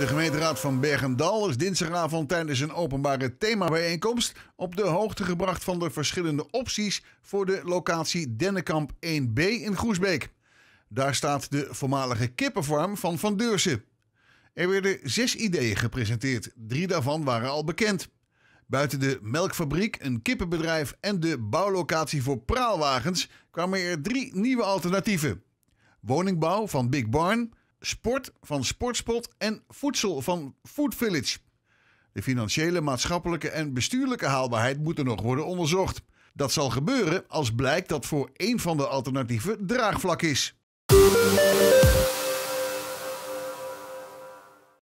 De gemeenteraad van Bergendal is dinsdagavond tijdens een openbare themabijeenkomst op de hoogte gebracht van de verschillende opties voor de locatie Dennekamp 1B in Groesbeek. Daar staat de voormalige kippenfarm van Van Deursen. Er werden zes ideeën gepresenteerd, drie daarvan waren al bekend. Buiten de melkfabriek, een kippenbedrijf en de bouwlocatie voor praalwagens kwamen er drie nieuwe alternatieven: woningbouw van Big Barn, sport van Sportspot en voedsel van Food Village. De financiële, maatschappelijke en bestuurlijke haalbaarheid moeten nog worden onderzocht. Dat zal gebeuren als blijkt dat voor één van de alternatieven draagvlak is.